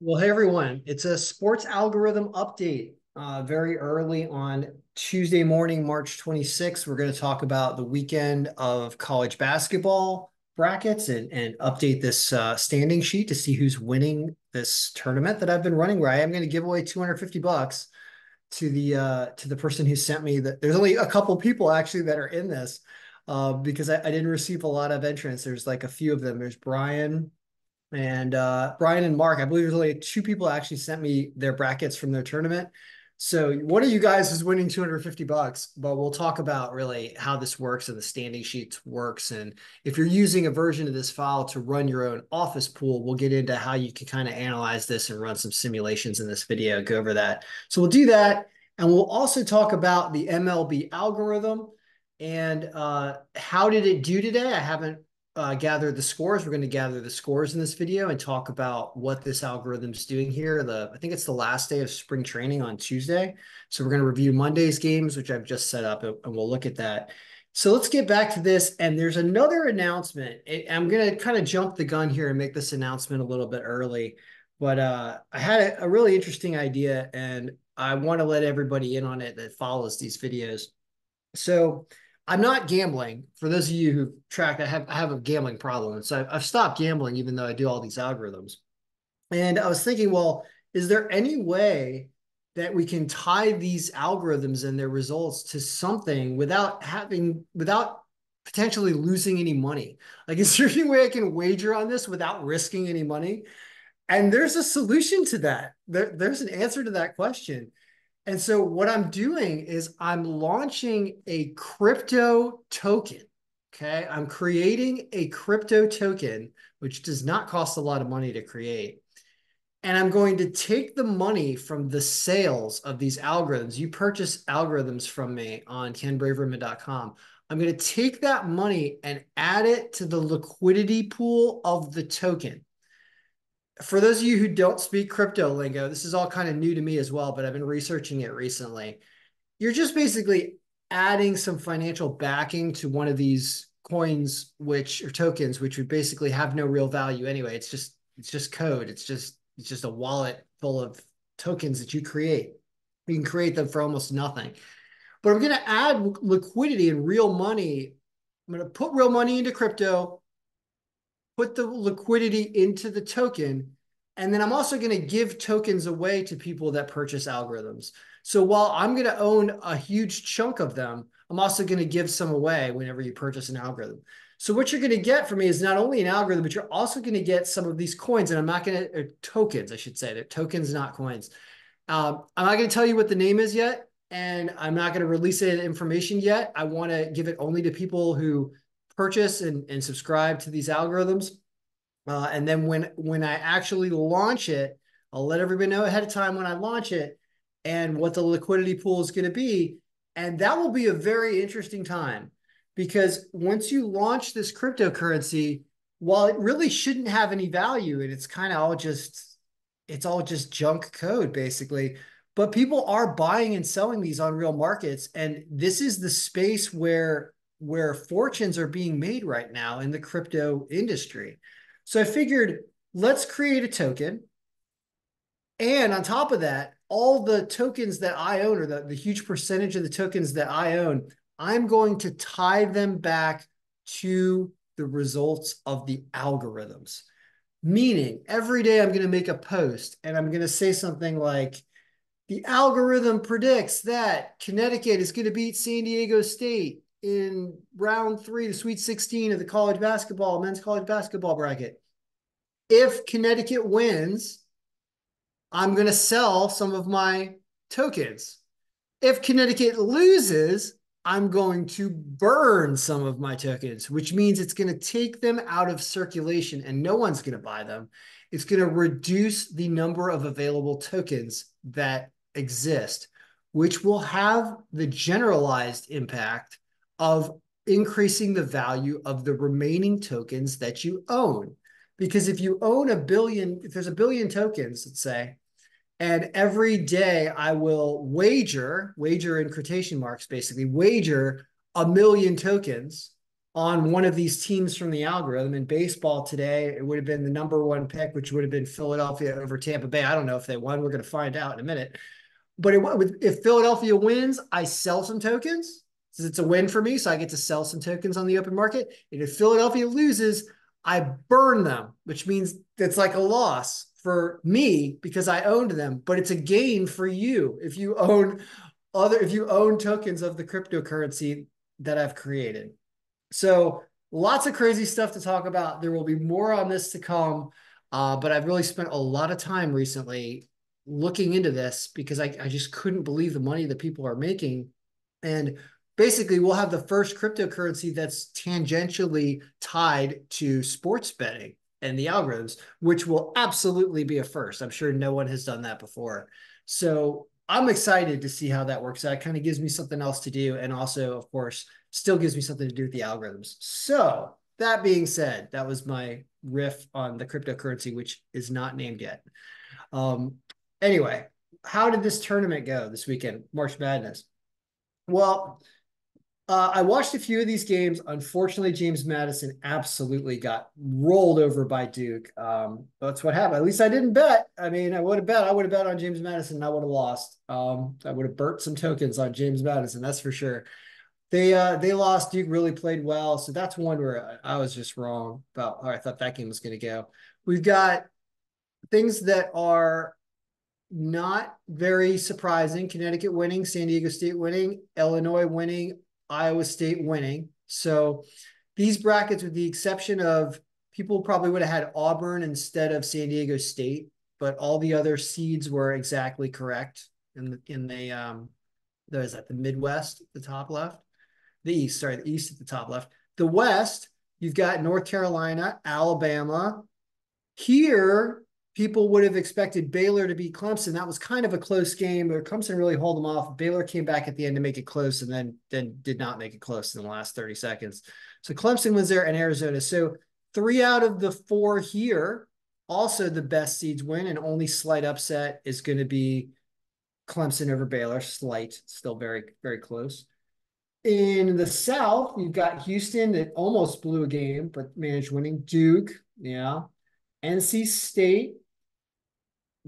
Well, hey everyone, it's a sports algorithm update. Uh, very early on Tuesday morning, March 26th, we're going to talk about the weekend of college basketball brackets and, and update this uh, standing sheet to see who's winning this tournament that I've been running. Where I am going to give away 250 bucks to the uh, to the person who sent me that. There's only a couple people actually that are in this uh, because I, I didn't receive a lot of entrants. There's like a few of them. There's Brian, and uh, Brian and Mark, I believe there's only two people actually sent me their brackets from their tournament. So one of you guys is winning 250 bucks, but we'll talk about really how this works and the standing sheets works. And if you're using a version of this file to run your own office pool, we'll get into how you can kind of analyze this and run some simulations in this video, go over that. So we'll do that. And we'll also talk about the MLB algorithm and uh, how did it do today? I haven't uh, gather the scores. We're going to gather the scores in this video and talk about what this algorithm is doing here. The I think it's the last day of spring training on Tuesday. So we're going to review Monday's games, which I've just set up, and we'll look at that. So let's get back to this. And there's another announcement. I'm going to kind of jump the gun here and make this announcement a little bit early. But uh, I had a, a really interesting idea, and I want to let everybody in on it that follows these videos. So I'm not gambling. For those of you who track, I have I have a gambling problem, so I've, I've stopped gambling even though I do all these algorithms. And I was thinking, well, is there any way that we can tie these algorithms and their results to something without having without potentially losing any money? Like, is there any way I can wager on this without risking any money? And there's a solution to that. There, there's an answer to that question. And so what I'm doing is I'm launching a crypto token. Okay. I'm creating a crypto token, which does not cost a lot of money to create. And I'm going to take the money from the sales of these algorithms. You purchase algorithms from me on kenbraverman.com. I'm going to take that money and add it to the liquidity pool of the token for those of you who don't speak crypto lingo, this is all kind of new to me as well, but I've been researching it recently. You're just basically adding some financial backing to one of these coins, which or tokens, which would basically have no real value anyway. It's just it's just code. It's just it's just a wallet full of tokens that you create. You can create them for almost nothing. But I'm going to add liquidity and real money. I'm going to put real money into crypto put the liquidity into the token. And then I'm also going to give tokens away to people that purchase algorithms. So while I'm going to own a huge chunk of them, I'm also going to give some away whenever you purchase an algorithm. So what you're going to get from me is not only an algorithm, but you're also going to get some of these coins. And I'm not going to, tokens, I should say. They're tokens, not coins. Um, I'm not going to tell you what the name is yet. And I'm not going to release any information yet. I want to give it only to people who purchase and, and subscribe to these algorithms. Uh, and then when when I actually launch it, I'll let everybody know ahead of time when I launch it and what the liquidity pool is going to be. And that will be a very interesting time because once you launch this cryptocurrency, while it really shouldn't have any value and it's kind of all just it's all just junk code basically but people are buying and selling these on real markets and this is the space where where fortunes are being made right now in the crypto industry. So I figured let's create a token. And on top of that, all the tokens that I own, or the, the huge percentage of the tokens that I own, I'm going to tie them back to the results of the algorithms. Meaning, every day I'm going to make a post and I'm going to say something like, the algorithm predicts that Connecticut is going to beat San Diego State in round three, the Sweet 16 of the college basketball, men's college basketball bracket. If Connecticut wins, I'm going to sell some of my tokens. If Connecticut loses, I'm going to burn some of my tokens, which means it's going to take them out of circulation and no one's going to buy them. It's going to reduce the number of available tokens that exist, which will have the generalized impact of increasing the value of the remaining tokens that you own. Because if you own a billion, if there's a billion tokens, let's say, and every day I will wager, wager in quotation marks, basically, wager a million tokens on one of these teams from the algorithm. In baseball today, it would have been the number one pick, which would have been Philadelphia over Tampa Bay. I don't know if they won. We're going to find out in a minute. But it, if Philadelphia wins, I sell some tokens. It's a win for me, so I get to sell some tokens on the open market. And if Philadelphia loses, I burn them, which means it's like a loss for me because I owned them, but it's a gain for you if you own other if you own tokens of the cryptocurrency that I've created. So lots of crazy stuff to talk about. There will be more on this to come, uh, but I've really spent a lot of time recently looking into this because I, I just couldn't believe the money that people are making. And basically, we'll have the first cryptocurrency that's tangentially tied to sports betting and the algorithms, which will absolutely be a first. I'm sure no one has done that before. So I'm excited to see how that works out. Kind of gives me something else to do. And also, of course, still gives me something to do with the algorithms. So that being said, that was my riff on the cryptocurrency, which is not named yet. Um, anyway, how did this tournament go this weekend, March Madness? Well, uh, I watched a few of these games. Unfortunately, James Madison absolutely got rolled over by Duke. Um, that's what happened. At least I didn't bet. I mean, I would have bet. I would have bet on James Madison and I would have lost. Um, I would have burnt some tokens on James Madison. That's for sure. They uh they lost. Duke really played well, so that's one where I, was just wrong about how I thought that game was going to go. We've got things that are not very surprising. Connecticut winning, San Diego State winning, Illinois winning, Iowa State winning. So these brackets, with the exception of people probably would have had Auburn instead of San Diego State, but all the other seeds were exactly correct in the in the um there's that the Midwest, the top left, the East, sorry, the East at the top left. The West, you've got North Carolina, Alabama. Here, people would have expected Baylor to beat Clemson. That was kind of a close game, but Clemson really hold them off. Baylor came back at the end to make it close and then, then did not make it close in the last 30 seconds. So Clemson was there and Arizona. So three out of the four here, also the best seeds win, and only slight upset is going to be Clemson over Baylor. Slight, still very, very close. In the South, you've got Houston that almost blew a game, but managed winning. Duke, yeah. NC State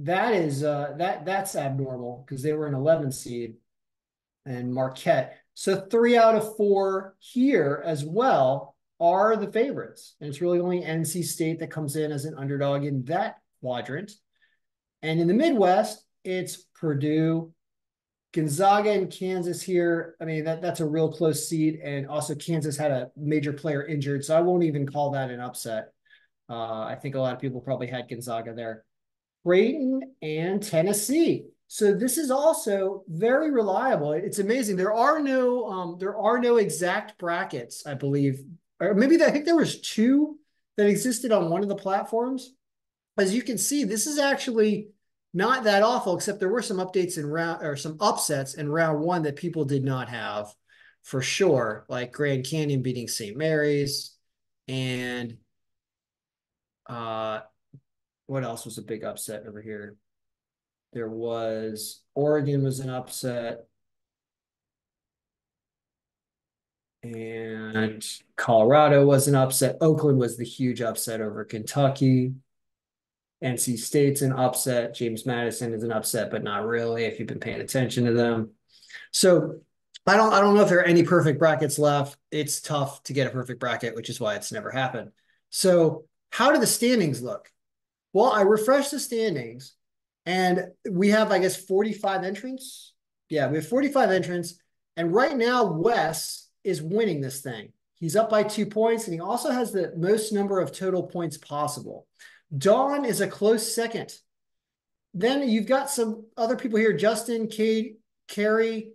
that is uh that that's abnormal because they were an 11 seed and Marquette. So three out of four here as well are the favorites. And it's really only NC State that comes in as an underdog in that quadrant. And in the Midwest, it's Purdue, Gonzaga, and Kansas here. I mean, that, that's a real close seed. And also, Kansas had a major player injured. So I won't even call that an upset. Uh, I think a lot of people probably had Gonzaga there. Creighton, and Tennessee. So this is also very reliable. It's amazing. There are no um, there are no exact brackets, I believe, or maybe I think there was two that existed on one of the platforms. As you can see, this is actually not that awful, except there were some updates in round or some upsets in round one that people did not have for sure, like Grand Canyon beating St. Mary's and uh what else was a big upset over here? There was Oregon was an upset. And Colorado was an upset. Oakland was the huge upset over Kentucky. NC State's an upset. James Madison is an upset, but not really if you've been paying attention to them. So I don't I don't know if there are any perfect brackets left. It's tough to get a perfect bracket, which is why it's never happened. So how do the standings look? Well, I refreshed the standings and we have, I guess, 45 entrants. Yeah, we have 45 entrants. And right now, Wes is winning this thing. He's up by two points, and he also has the most number of total points possible. Dawn is a close second. Then you've got some other people here Justin, Kate, Carrie,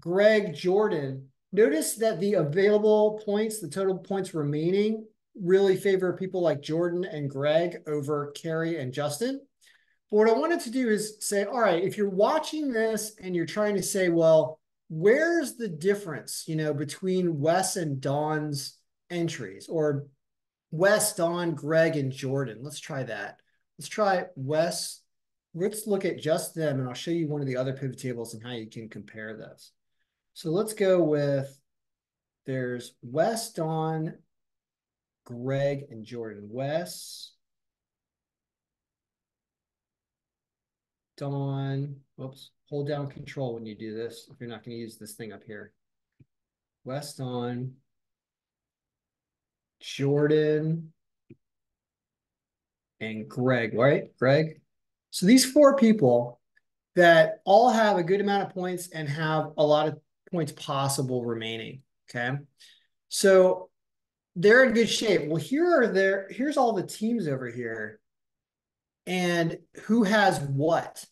Greg, Jordan. Notice that the available points, the total points remaining, really favor people like Jordan and Greg over Carrie and Justin. But what I wanted to do is say, all right, if you're watching this and you're trying to say, well, where's the difference, you know, between Wes and Dawn's entries or Wes, Don, Greg, and Jordan? Let's try that. Let's try Wes. Let's look at just them, and I'll show you one of the other pivot tables and how you can compare this. So let's go with there's Wes, Dawn, Greg, and Jordan. Wes, Dawn, whoops, hold down control when you do this if you're not going to use this thing up here. Wes Dawn. Jordan, and Greg, right? Greg. So these four people that all have a good amount of points and have a lot of points possible remaining. Okay. So they're in good shape. Well, here are their here's all the teams over here and who has what.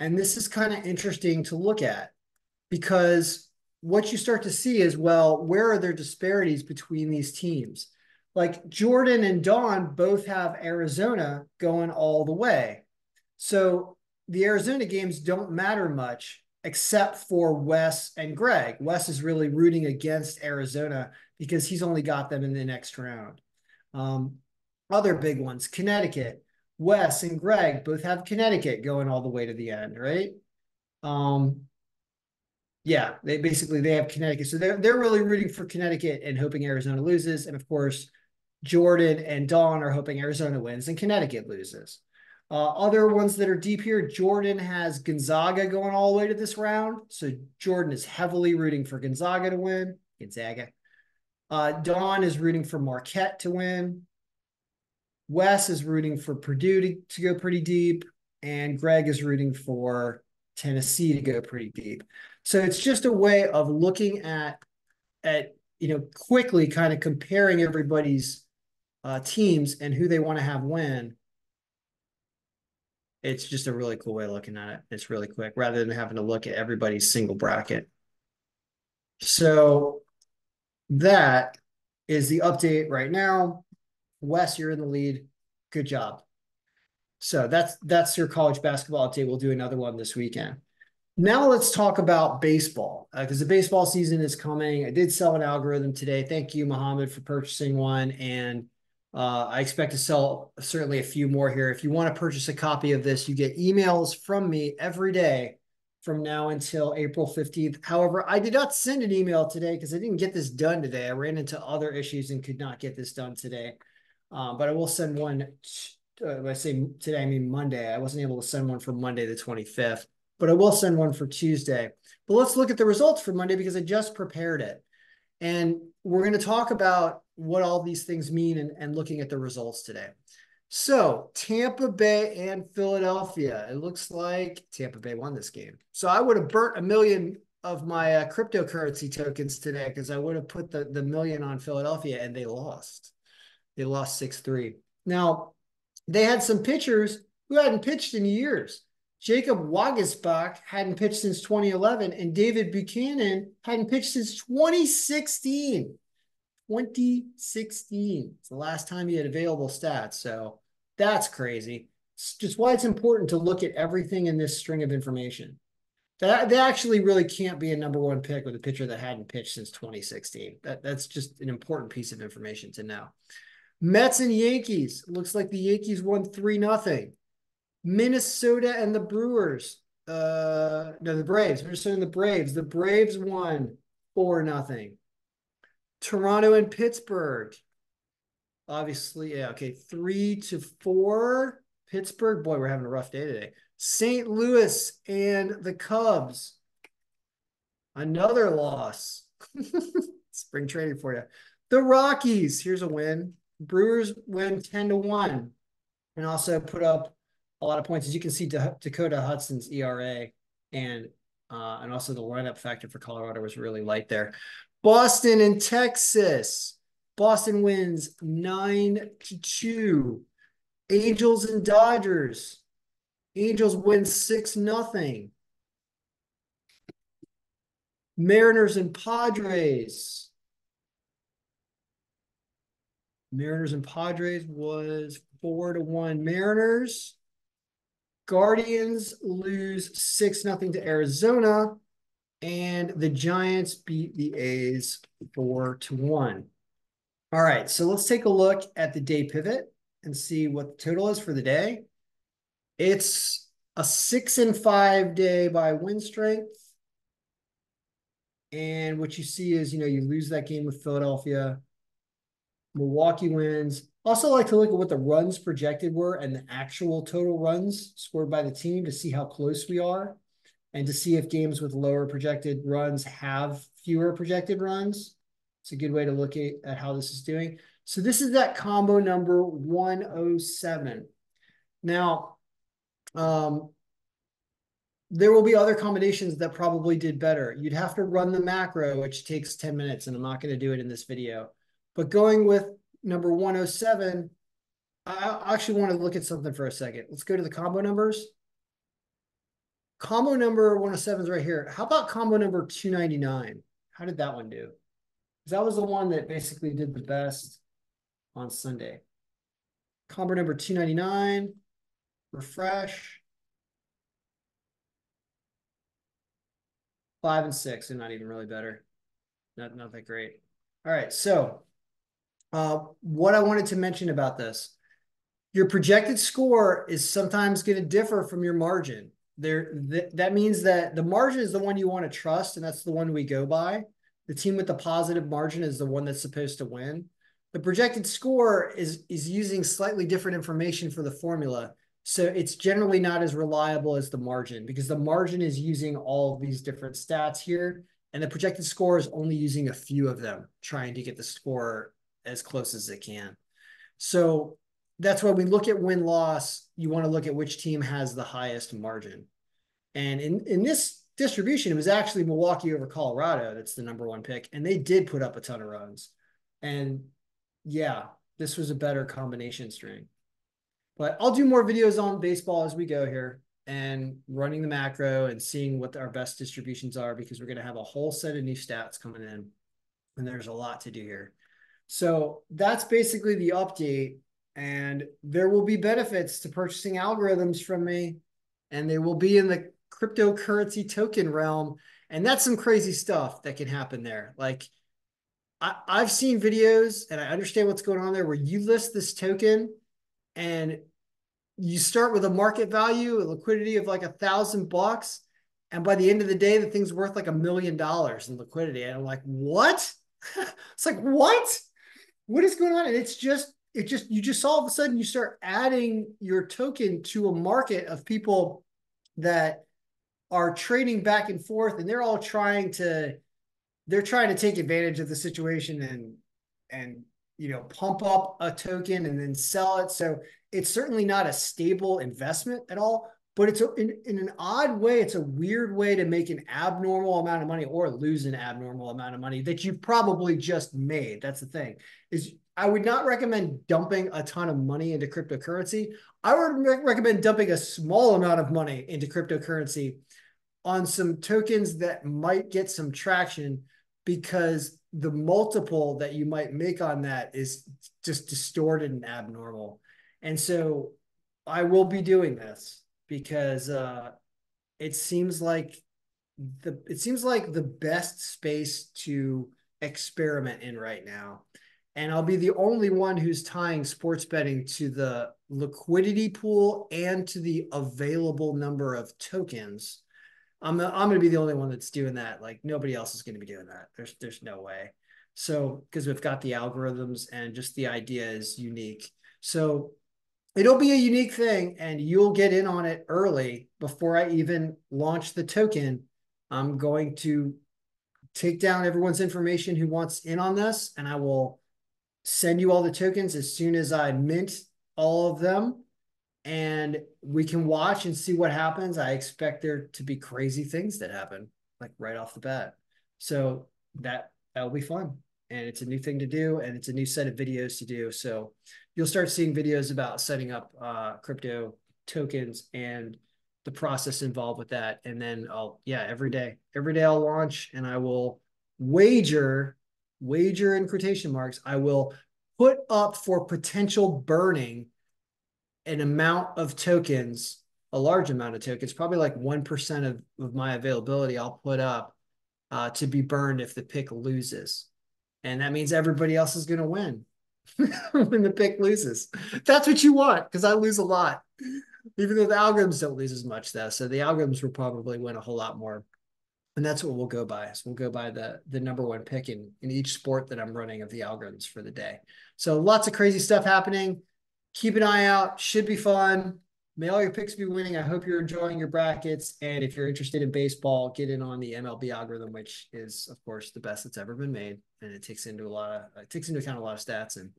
And this is kind of interesting to look at because what you start to see is well, where are there disparities between these teams? Like Jordan and Dawn both have Arizona going all the way. So the Arizona games don't matter much except for Wes and Greg. Wes is really rooting against Arizona because he's only got them in the next round. Um, other big ones, Connecticut. Wes and Greg both have Connecticut going all the way to the end, right? Um, yeah, they basically they have Connecticut, so they're they're really rooting for Connecticut and hoping Arizona loses, and of course, Jordan and Dawn are hoping Arizona wins and Connecticut loses. Uh, other ones that are deep here, Jordan has Gonzaga going all the way to this round. So Jordan is heavily rooting for Gonzaga to win. Gonzaga. Uh, Dawn is rooting for Marquette to win. Wes is rooting for Purdue to, to go pretty deep. And Greg is rooting for Tennessee to go pretty deep. So it's just a way of looking at, at you know, quickly kind of comparing everybody's uh, teams and who they want to have win it's just a really cool way of looking at it. It's really quick rather than having to look at everybody's single bracket. So that is the update right now. Wes, you're in the lead. Good job. So that's that's your college basketball update. We'll do another one this weekend. Now let's talk about baseball because uh, the baseball season is coming. I did sell an algorithm today. Thank you, Mohammed, for purchasing one. And uh, I expect to sell certainly a few more here. If you want to purchase a copy of this, you get emails from me every day from now until April 15th. However, I did not send an email today because I didn't get this done today. I ran into other issues and could not get this done today. Um, but I will send one. Uh, when I say today, I mean Monday. I wasn't able to send one for Monday, the 25th, but I will send one for Tuesday. But let's look at the results for Monday because I just prepared it. And we're going to talk about what all these things mean and, and looking at the results today. So Tampa Bay and Philadelphia. It looks like Tampa Bay won this game. So I would have burnt a million of my uh, cryptocurrency tokens today because I would have put the, the million on Philadelphia and they lost. They lost 6 3. Now, they had some pitchers who hadn't pitched in years. Jacob Waguespack hadn't pitched since 2011, and David Buchanan hadn't pitched since 2016. 2016. It's the last time he had available stats. So that's crazy. It's just why it's important to look at everything in this string of information. That, that actually really can't be a number one pick with a pitcher that hadn't pitched since 2016. That, that's just an important piece of information to know. Mets and Yankees. Looks like the Yankees won 3 nothing. Minnesota and the Brewers. Uh, no, the Braves. Minnesota and the Braves. The Braves won 4 nothing. Toronto and Pittsburgh. Obviously, yeah, okay, three to four. Pittsburgh, boy, we're having a rough day today. St. Louis and the Cubs. Another loss. Spring training for you. The Rockies, here's a win. Brewers win 10 to 1 and also put up a lot of points. As you can see, Dakota Hudson's ERA and uh, and also the lineup factor for Colorado was really light there. Boston and Texas. Boston wins 9 to 2. Angels and Dodgers. Angels win 6 nothing. Mariners and Padres. Mariners and Padres was 4 to 1 Mariners. Guardians lose 6 nothing to Arizona and the Giants beat the A's four to one. All right, so let's take a look at the day pivot and see what the total is for the day. It's a six and five day by win strength. And what you see is, you know, you lose that game with Philadelphia. Milwaukee wins. Also like to look at what the runs projected were and the actual total runs scored by the team to see how close we are and to see if games with lower projected runs have fewer projected runs. It's a good way to look at, at how this is doing. So this is that combo number 107. Now, um, there will be other combinations that probably did better. You'd have to run the macro, which takes 10 minutes, and I'm not going to do it in this video. But going with number 107, I actually want to look at something for a second. Let's go to the combo numbers. Combo number 107 is right here. How about combo number 299? How did that one do? Because that was the one that basically did the best on Sunday. Combo number 299, refresh. Five and six, and not even really better. Not, not that great. All right, so uh, what I wanted to mention about this, your projected score is sometimes going to differ from your margin. There, th that means that the margin is the one you want to trust, and that's the one we go by. The team with the positive margin is the one that's supposed to win. The projected score is is using slightly different information for the formula. So it's generally not as reliable as the margin because the margin is using all of these different stats here. And the projected score is only using a few of them, trying to get the score as close as it can. So that's why we look at win loss. You want to look at which team has the highest margin. And in, in this distribution, it was actually Milwaukee over Colorado. That's the number one pick. And they did put up a ton of runs. And yeah, this was a better combination string. But I'll do more videos on baseball as we go here and running the macro and seeing what our best distributions are because we're going to have a whole set of new stats coming in. And there's a lot to do here. So that's basically the update. And there will be benefits to purchasing algorithms from me, and they will be in the cryptocurrency token realm. And that's some crazy stuff that can happen there. Like I, I've seen videos and I understand what's going on there where you list this token and you start with a market value, a liquidity of like a thousand bucks. And by the end of the day, the thing's worth like a million dollars in liquidity. And I'm like, what? it's like, what? what is going on? And it's just, it just, you just all of a sudden you start adding your token to a market of people that are trading back and forth and they're all trying to, they're trying to take advantage of the situation and, and, you know, pump up a token and then sell it. So it's certainly not a stable investment at all but it's a, in, in an odd way it's a weird way to make an abnormal amount of money or lose an abnormal amount of money that you probably just made that's the thing is i would not recommend dumping a ton of money into cryptocurrency i would re- recommend dumping a small amount of money into cryptocurrency on some tokens that might get some traction because the multiple that you might make on that is just distorted and abnormal and so i will be doing this because uh, it seems like the it seems like the best space to experiment in right now. And I'll be the only one who's tying sports betting to the liquidity pool and to the available number of tokens. I'm I'm going to be the only one that's doing that. Like nobody else is going to be doing that. There's there's no way. So because we've got the algorithms and just the idea is unique. So it'll be a unique thing and you'll get in on it early before I even launch the token. I'm going to take down everyone's information who wants in on this and I will send you all the tokens as soon as I mint all of them and we can watch and see what happens. I expect there to be crazy things that happen like right off the bat. So that that'll be fun and it's a new thing to do and it's a new set of videos to do. So you'll start seeing videos about setting up uh, crypto tokens and the process involved with that. And then I'll, yeah, every day, every day I'll launch and I will wager, wager in quotation marks, I will put up for potential burning an amount of tokens, a large amount of tokens, probably like 1% of, of my availability I'll put up uh, to be burned if the pick loses. And that means everybody else is going to win. when the pick loses. That's what you want because I lose a lot, even though the algorithms don't lose as much though. So the algorithms will probably win a whole lot more. And that's what we'll go by. So we'll go by the the number one pick in in each sport that I'm running of the algorithms for the day. So lots of crazy stuff happening. Keep an eye out. Should be fun. May all your picks be winning. I hope you're enjoying your brackets. And if you're interested in baseball, get in on the MLB algorithm, which is, of course, the best that's ever been made. And it takes into a lot of it takes into account a lot of stats and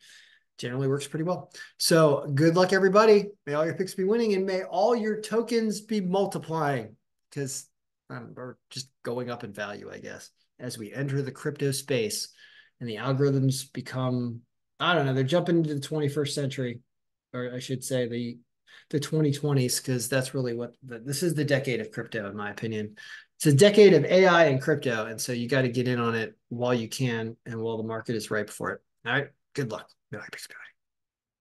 generally works pretty well. So good luck, everybody. May all your picks be winning and may all your tokens be multiplying because um, or just going up in value, I guess, as we enter the crypto space and the algorithms become, I don't know, they're jumping into the 21st century, or I should say the the 2020s, because that's really what the, this is the decade of crypto, in my opinion. It's a decade of AI and crypto. And so you got to get in on it while you can and while the market is ripe for it. All right. Good luck. Good luck.